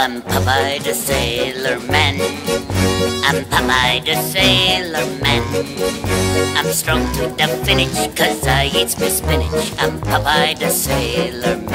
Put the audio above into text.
I'm Popeye the Sailor Man. I'm Popeye the Sailor Man. I'm strong to the finish, cause I eat my spinach. I'm Popeye the Sailor Man.